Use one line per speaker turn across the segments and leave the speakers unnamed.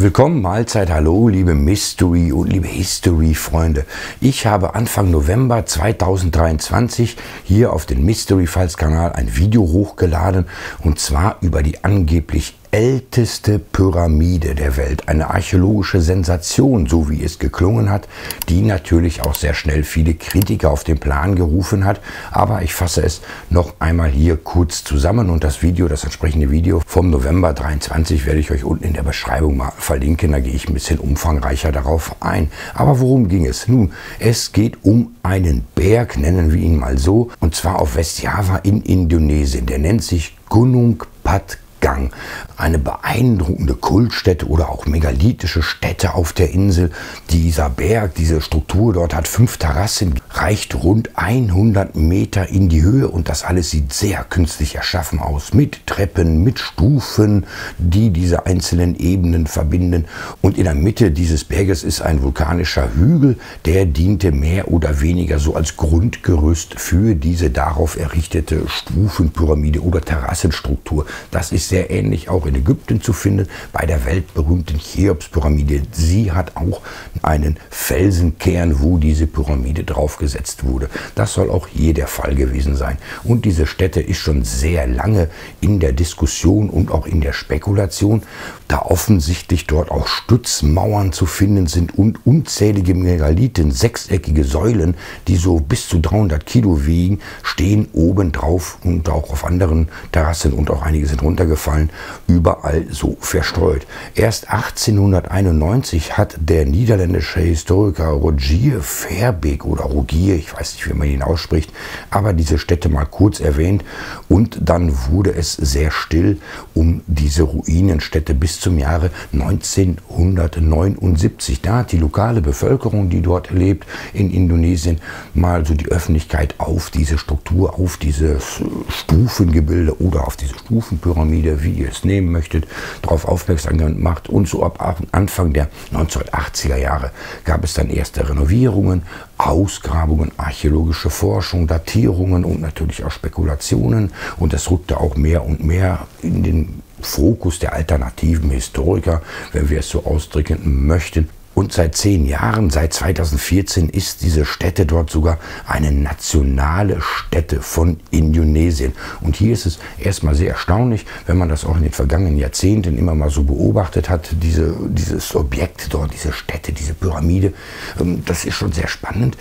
Willkommen, Mahlzeit, hallo, liebe Mystery und liebe History-Freunde. Ich habe Anfang November 2023 hier auf den Mystery Files Kanal ein Video hochgeladen und zwar über die angeblich älteste Pyramide der Welt. Eine archäologische Sensation, so wie es geklungen hat, die natürlich auch sehr schnell viele Kritiker auf den Plan gerufen hat. Aber ich fasse es noch einmal hier kurz zusammen und das Video, das entsprechende Video vom November 23 werde ich euch unten in der Beschreibung mal verlinken. Da gehe ich ein bisschen umfangreicher darauf ein. Aber worum ging es? Nun, es geht um einen Berg, nennen wir ihn mal so, und zwar auf Westjava in Indonesien. Der nennt sich Gunung Pat Gang. Eine beeindruckende Kultstätte oder auch megalithische Städte auf der Insel. Dieser Berg, diese Struktur dort hat fünf Terrassen, reicht rund 100 Meter in die Höhe und das alles sieht sehr künstlich erschaffen aus. Mit Treppen, mit Stufen, die diese einzelnen Ebenen verbinden. Und in der Mitte dieses Berges ist ein vulkanischer Hügel, der diente mehr oder weniger so als Grundgerüst für diese darauf errichtete Stufenpyramide oder Terrassenstruktur. Das ist sehr ähnlich auch in Ägypten zu finden, bei der weltberühmten Cheops-Pyramide. Sie hat auch einen Felsenkern, wo diese Pyramide draufgesetzt wurde. Das soll auch hier der Fall gewesen sein. Und diese Stätte ist schon sehr lange in der Diskussion und auch in der Spekulation, da offensichtlich dort auch Stützmauern zu finden sind und unzählige Megalithen, sechseckige Säulen, die so bis zu 300 Kilo wiegen, stehen oben drauf und auch auf anderen Terrassen und auch einige sind runtergefallen gefallen, überall so verstreut. Erst 1891 hat der niederländische Historiker Rogier Verbeek oder Rogier, ich weiß nicht, wie man ihn ausspricht, aber diese Städte mal kurz erwähnt und dann wurde es sehr still um diese Ruinenstädte bis zum Jahre 1979. Da hat die lokale Bevölkerung, die dort lebt in Indonesien, mal so die Öffentlichkeit auf diese Struktur, auf dieses Stufengebilde oder auf diese Stufenpyramide wie ihr es nehmen möchtet, darauf aufmerksam gemacht. Und so ab Anfang der 1980er Jahre gab es dann erste Renovierungen, Ausgrabungen, archäologische Forschung, Datierungen und natürlich auch Spekulationen. Und das rückte auch mehr und mehr in den Fokus der alternativen Historiker, wenn wir es so ausdrücken möchten. Und seit zehn Jahren, seit 2014, ist diese Stätte dort sogar eine nationale Stätte von Indonesien. Und hier ist es erstmal sehr erstaunlich, wenn man das auch in den vergangenen Jahrzehnten immer mal so beobachtet hat, diese, dieses Objekt dort, diese Stätte, diese Pyramide. Ähm, das ist schon sehr spannend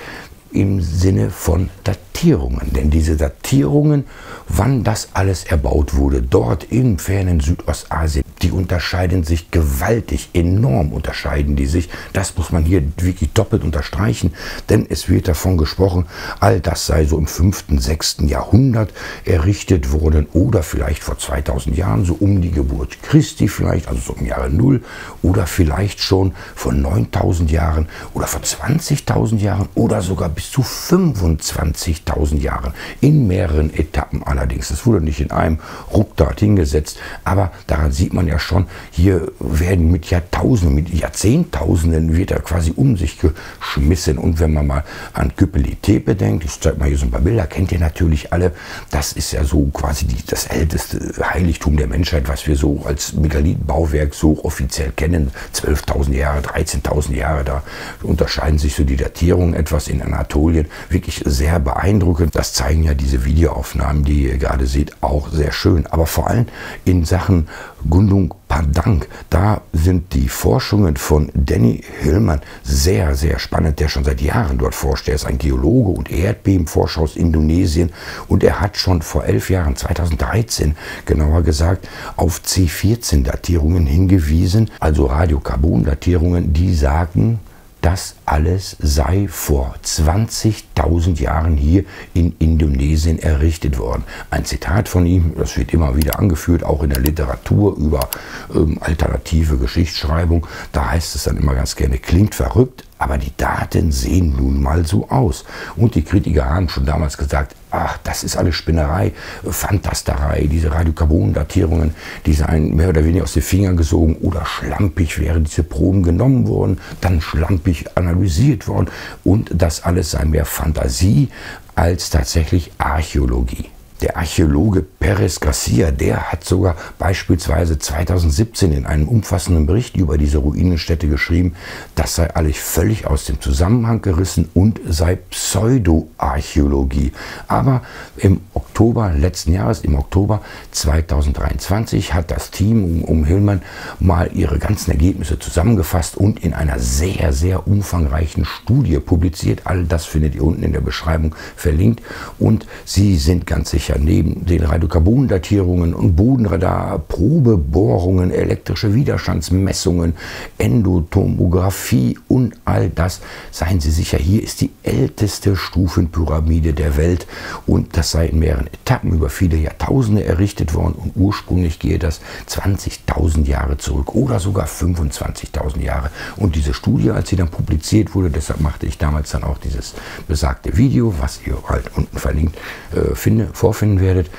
im Sinne von Datierungen. Denn diese Datierungen, wann das alles erbaut wurde, dort im fernen Südostasien, die unterscheiden sich gewaltig, enorm unterscheiden die sich. Das muss man hier wirklich doppelt unterstreichen, denn es wird davon gesprochen, all das sei so im 5., 6. Jahrhundert errichtet worden oder vielleicht vor 2000 Jahren, so um die Geburt Christi vielleicht, also so im Jahre Null oder vielleicht schon vor 9000 Jahren oder vor 20.000 Jahren oder sogar bis zu 25.000 Jahren in mehreren Etappen allerdings. Es wurde nicht in einem Ruck dort hingesetzt, aber daran sieht man ja schon, hier werden mit Jahrtausenden, mit Jahrzehntausenden wird er quasi um sich geschmissen. Und wenn man mal an Küppeli Tepe denkt, ich zeige mal hier so ein paar Bilder, kennt ihr natürlich alle, das ist ja so quasi die, das älteste Heiligtum der Menschheit, was wir so als Megalithenbauwerk so offiziell kennen. 12.000 Jahre, 13.000 Jahre, da unterscheiden sich so die Datierungen etwas in Anatolien. Wirklich sehr beeindruckend. Das zeigen ja diese Videoaufnahmen, die ihr gerade seht, auch sehr schön. Aber vor allem in Sachen Gundung Padang, da sind die Forschungen von Danny Hillman sehr, sehr spannend, der schon seit Jahren dort forscht. Er ist ein Geologe und Erdbebenforscher aus Indonesien. Und er hat schon vor elf Jahren, 2013 genauer gesagt, auf C14-Datierungen hingewiesen, also Radiokarbon-Datierungen, die sagen, das alles sei vor 20.000 Jahren hier in Indonesien errichtet worden. Ein Zitat von ihm, das wird immer wieder angeführt, auch in der Literatur über ähm, alternative Geschichtsschreibung. Da heißt es dann immer ganz gerne, klingt verrückt, aber die Daten sehen nun mal so aus. Und die Kritiker haben schon damals gesagt, ach, das ist alles Spinnerei, Fantasterei, diese Radiokarbon-Datierungen, die seien mehr oder weniger aus den Fingern gesogen oder schlampig wären diese Proben genommen worden, dann schlampig analysiert worden und das alles sei mehr Fantasie als tatsächlich Archäologie. Der Archäologe Perez Garcia, der hat sogar beispielsweise 2017 in einem umfassenden Bericht über diese Ruinenstätte geschrieben, das sei alles völlig aus dem Zusammenhang gerissen und sei Pseudoarchäologie. Aber im Oktober letzten Jahres, im Oktober 2023, hat das Team um, um Hillmann mal ihre ganzen Ergebnisse zusammengefasst und in einer sehr, sehr umfangreichen Studie publiziert. All das findet ihr unten in der Beschreibung verlinkt und sie sind ganz sicher sicher neben den Radiokarbondatierungen und Bodenradar, Probebohrungen, elektrische Widerstandsmessungen, Endotomographie und all das, seien Sie sicher, hier ist die älteste Stufenpyramide der Welt und das sei in mehreren Etappen über viele Jahrtausende errichtet worden und ursprünglich gehe das 20.000 Jahre zurück oder sogar 25.000 Jahre. Und diese Studie, als sie dann publiziert wurde, deshalb machte ich damals dann auch dieses besagte Video, was ihr halt unten verlinkt äh, finde, vor vorfinden werdet,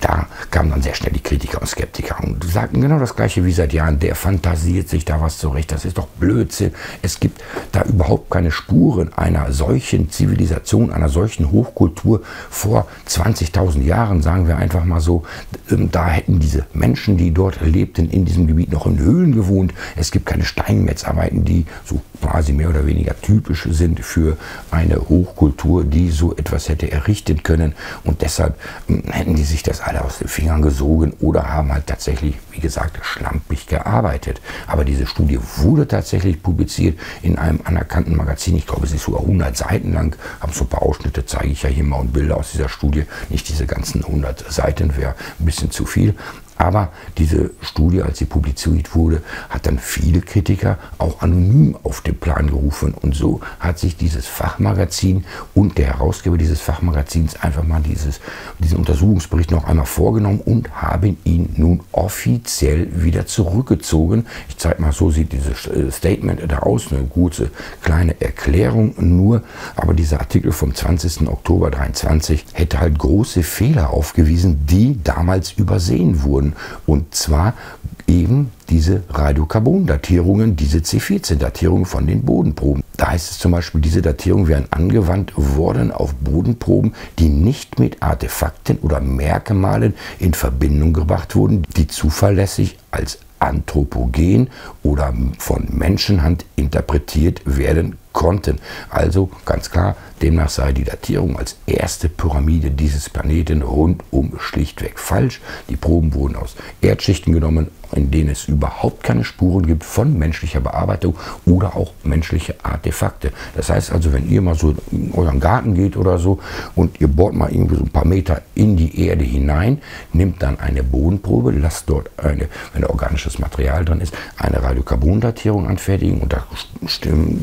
da kamen dann sehr schnell die Kritiker und Skeptiker und sagten genau das Gleiche wie seit Jahren. Der fantasiert sich da was zurecht. Das ist doch Blödsinn. Es gibt da überhaupt keine Spuren einer solchen Zivilisation, einer solchen Hochkultur vor 20.000 Jahren, sagen wir einfach mal so. Ähm, da hätten diese Menschen, die dort lebten, in diesem Gebiet noch in Höhlen gewohnt. Es gibt keine Steinmetzarbeiten, die so quasi mehr oder weniger typisch sind für eine Hochkultur, die so etwas hätte errichten können. Und deshalb ähm, hätten die sich das alle aus den Fingern gesogen oder haben halt tatsächlich, wie gesagt, schlampig gearbeitet. Aber diese Studie wurde tatsächlich publiziert in einem anerkannten Magazin. Ich glaube, sie ist sogar 100 Seiten lang. Haben so ein paar Ausschnitte, zeige ich ja hier mal und Bilder aus dieser Studie. Nicht diese ganzen 100 Seiten, wäre ein bisschen zu viel. Aber diese Studie, als sie publiziert wurde, hat dann viele Kritiker auch anonym auf den Plan gerufen. Und so hat sich dieses Fachmagazin und der Herausgeber dieses Fachmagazins einfach mal dieses, diesen Untersuchungsbericht noch einmal vorgenommen und haben ihn nun offiziell wieder zurückgezogen. Ich zeige mal, so sieht dieses äh, Statement da aus. Eine gute kleine Erklärung nur. Aber dieser Artikel vom 20. Oktober 23 hätte halt große Fehler aufgewiesen, die damals übersehen wurden. Und zwar eben diese Radiokarbon-Datierungen, diese C14-Datierungen von den Bodenproben. Da heißt es zum Beispiel, diese Datierungen wären angewandt worden auf Bodenproben, die nicht mit Artefakten oder Merkmalen in Verbindung gebracht wurden, die zuverlässig als anthropogen oder von Menschenhand interpretiert werden konnten. Also ganz klar, demnach sei die Datierung als erste Pyramide dieses Planeten rundum schlichtweg falsch. Die Proben wurden aus Erdschichten genommen, in denen es überhaupt keine Spuren gibt von menschlicher Bearbeitung oder auch menschliche Artefakte. Das heißt also, wenn ihr mal so in euren Garten geht oder so und ihr bohrt mal irgendwie so ein paar Meter in die Erde hinein, nimmt dann eine Bodenprobe, lasst dort eine, wenn organisches Material drin ist, eine Radiokarbondatierung anfertigen und da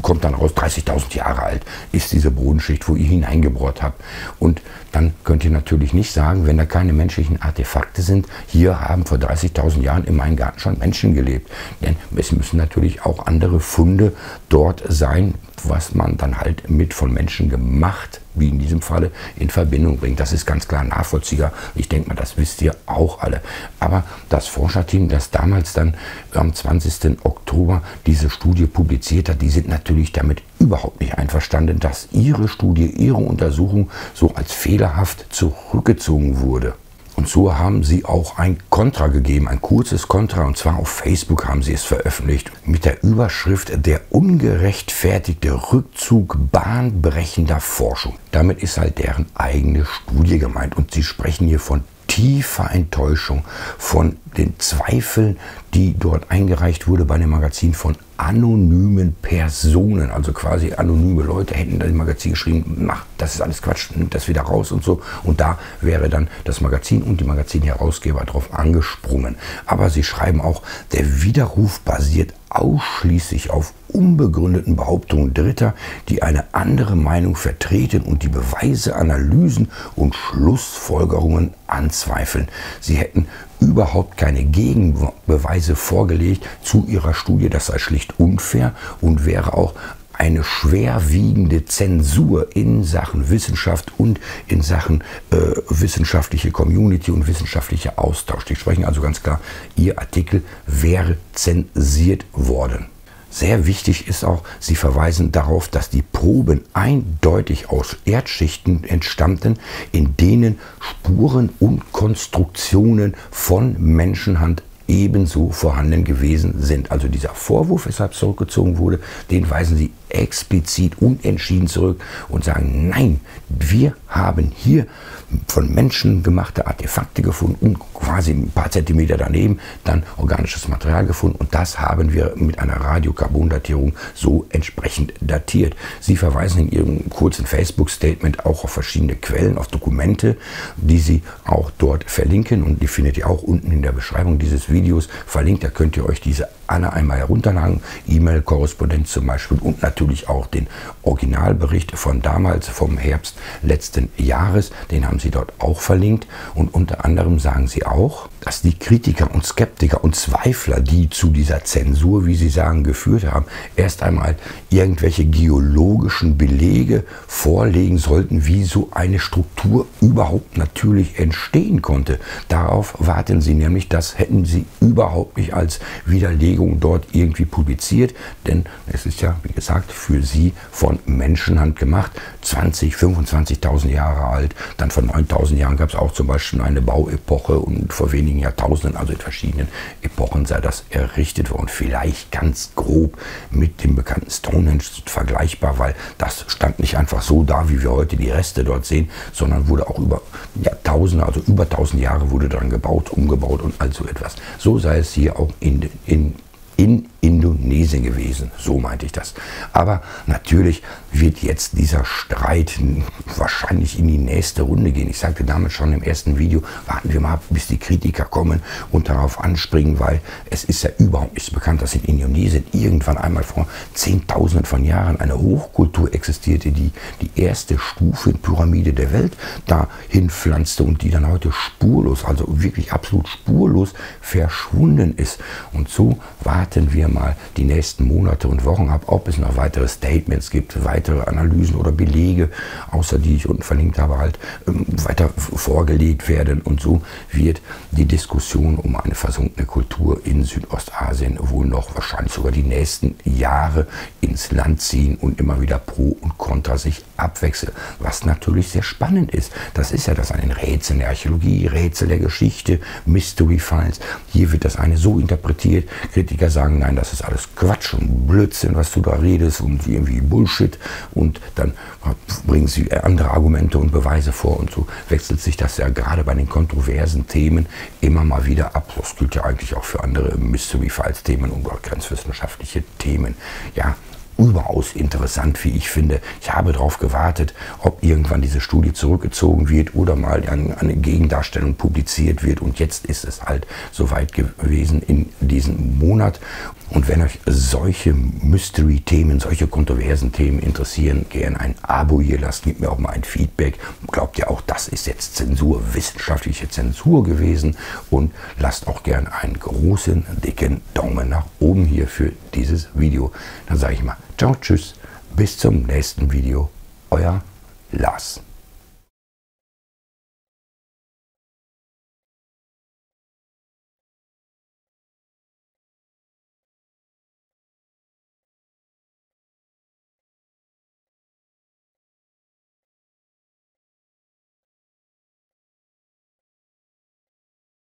kommt dann raus, 30.000 Jahre alt ist diese Bodenschicht, wo ihr hineingebohrt habt. Und dann könnt ihr natürlich nicht sagen, wenn da keine menschlichen Artefakte sind, hier haben vor 30.000 Jahren in meinem Garten schon Menschen gelebt. Denn es müssen natürlich auch andere Funde dort sein, was man dann halt mit von Menschen gemacht, wie in diesem Falle, in Verbindung bringt. Das ist ganz klar nachvollziehbar. Ich denke mal, das wisst ihr auch alle. Aber das Forscherteam, das damals dann am 20. Oktober diese Studie publiziert hat, die sind natürlich damit überhaupt nicht einverstanden, dass ihre Studie, ihre Untersuchung so als fehlerhaft zurückgezogen wurde. Und so haben sie auch ein Kontra gegeben, ein kurzes Kontra, und zwar auf Facebook haben sie es veröffentlicht, mit der Überschrift Der ungerechtfertigte Rückzug bahnbrechender Forschung. Damit ist halt deren eigene Studie gemeint. Und sie sprechen hier von tiefer Enttäuschung, von den Zweifeln, die dort eingereicht wurde bei dem Magazin von anonymen Personen, also quasi anonyme Leute hätten im Magazin geschrieben, mach, das ist alles Quatsch, nimmt das wieder raus und so. Und da wäre dann das Magazin und die Magazinherausgeber darauf angesprungen. Aber sie schreiben auch, der Widerruf basiert ausschließlich auf unbegründeten Behauptungen Dritter, die eine andere Meinung vertreten und die Beweise, Analysen und Schlussfolgerungen anzweifeln. Sie hätten überhaupt keine Gegenbeweise vorgelegt zu ihrer Studie. Das sei schlicht unfair und wäre auch eine schwerwiegende Zensur in Sachen Wissenschaft und in Sachen äh, wissenschaftliche Community und wissenschaftlicher Austausch. Die sprechen also ganz klar, ihr Artikel wäre zensiert worden. Sehr wichtig ist auch, sie verweisen darauf, dass die Proben eindeutig aus Erdschichten entstammten, in denen Spuren und Konstruktionen von Menschenhand ebenso vorhanden gewesen sind. Also dieser Vorwurf, weshalb zurückgezogen wurde, den weisen sie explizit unentschieden zurück und sagen, nein, wir haben hier von Menschen gemachte Artefakte gefunden und quasi ein paar Zentimeter daneben dann organisches Material gefunden und das haben wir mit einer Radiokarbondatierung so entsprechend datiert. Sie verweisen in Ihrem kurzen Facebook-Statement auch auf verschiedene Quellen, auf Dokumente, die Sie auch dort verlinken und die findet ihr auch unten in der Beschreibung dieses Videos verlinkt. Da könnt ihr euch diese alle einmal herunterladen, E-Mail-Korrespondenz zum Beispiel und natürlich auch den Originalbericht von damals, vom Herbst letzten Jahres, den haben sie dort auch verlinkt. Und unter anderem sagen sie auch, dass die Kritiker und Skeptiker und Zweifler, die zu dieser Zensur, wie sie sagen, geführt haben, erst einmal irgendwelche geologischen Belege vorlegen sollten, wie so eine Struktur überhaupt natürlich entstehen konnte. Darauf warten sie nämlich, das hätten sie überhaupt nicht als Widerlegung Überlegungen dort irgendwie publiziert, denn es ist ja, wie gesagt, für sie von Menschenhand gemacht, 20, 25.000 Jahre alt, dann vor 9.000 Jahren gab es auch zum Beispiel eine Bauepoche und vor wenigen Jahrtausenden, also in verschiedenen Epochen sei das errichtet worden, vielleicht ganz grob mit dem bekannten Stonehenge vergleichbar, weil das stand nicht einfach so da, wie wir heute die Reste dort sehen, sondern wurde auch über Jahrtausende, also über 1000 Jahre wurde daran gebaut, umgebaut und all so etwas. So sei es hier auch in, in in Indonesien gewesen. So meinte ich das. Aber natürlich wird jetzt dieser Streit wahrscheinlich in die nächste Runde gehen. Ich sagte damals schon im ersten Video, warten wir mal, bis die Kritiker kommen und darauf anspringen, weil es ist ja überhaupt nicht bekannt, dass in Indonesien irgendwann einmal vor Zehntausenden von Jahren eine Hochkultur existierte, die die erste Stufenpyramide der Welt dahin pflanzte und die dann heute spurlos, also wirklich absolut spurlos verschwunden ist. Und so warten wir mal die nächsten Monate und Wochen ab, ob es noch weitere Statements gibt, weitere Analysen oder Belege, außer die ich unten verlinkt habe, halt ähm, weiter vorgelegt werden. Und so wird die Diskussion um eine versunkene Kultur in Südostasien wohl noch wahrscheinlich sogar die nächsten Jahre ins Land ziehen und immer wieder Pro und Contra sich abwechseln. Was natürlich sehr spannend ist. Das ist ja das an den Rätseln der Archäologie, Rätsel der Geschichte, Mystery Files. Hier wird das eine so interpretiert. Kritiker sagen, nein, das ist alles Quatsch und Blödsinn, was du da redest und irgendwie Bullshit. Und dann bringen sie andere Argumente und Beweise vor und so wechselt sich das ja gerade bei den kontroversen Themen immer mal wieder ab. Das gilt ja eigentlich auch für andere Mystery Files Themen und grenzwissenschaftliche Themen. Ja, überaus interessant, wie ich finde. Ich habe darauf gewartet, ob irgendwann diese Studie zurückgezogen wird oder mal eine Gegendarstellung publiziert wird. Und jetzt ist es halt soweit gewesen in diesem Monat. Und wenn euch solche Mystery-Themen, solche kontroversen Themen interessieren, gerne ein Abo hier lasst, gebt mir auch mal ein Feedback. Glaubt ihr auch, das ist jetzt Zensur, wissenschaftliche Zensur gewesen? Und lasst auch gerne einen großen, dicken Daumen nach oben hier für dieses Video. Dann sage ich mal, ciao, tschüss, bis zum nächsten Video. Euer Lars.